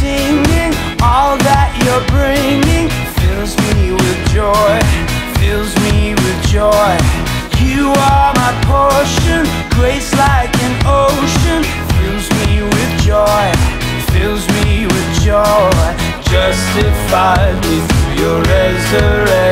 singing, all that you're bringing fills me with joy, fills me with joy. You are my portion, grace like an ocean, fills me with joy, fills me with joy. Justified me through your resurrection.